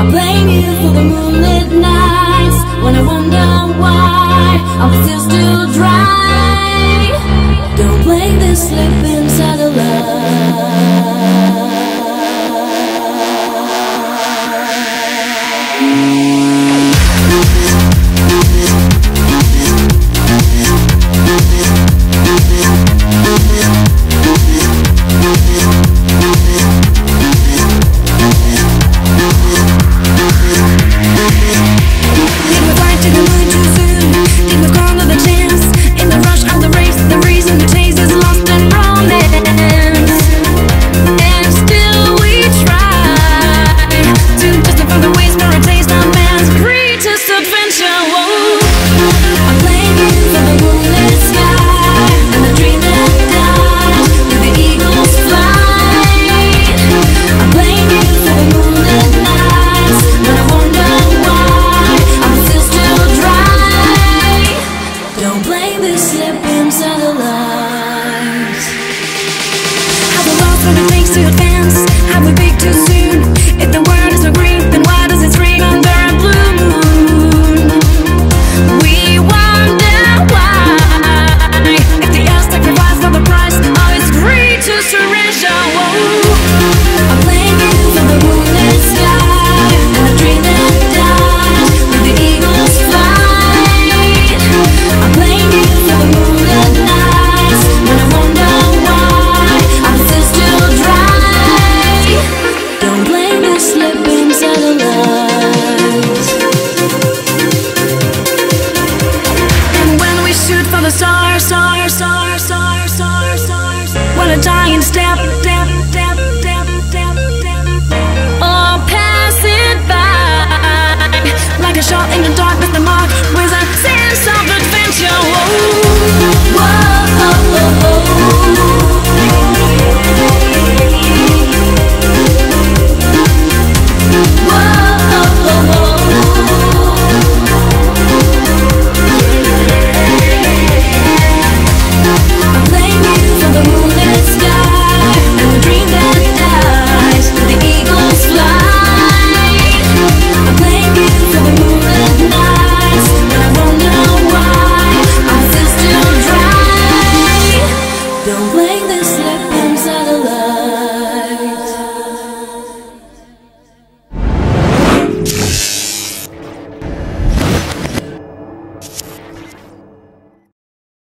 I blame you for the moonlit nights. When I wonder why I'm still still dry. Don't blame this slip inside stars, stars, stars, stars, stars, stars. slip out of love.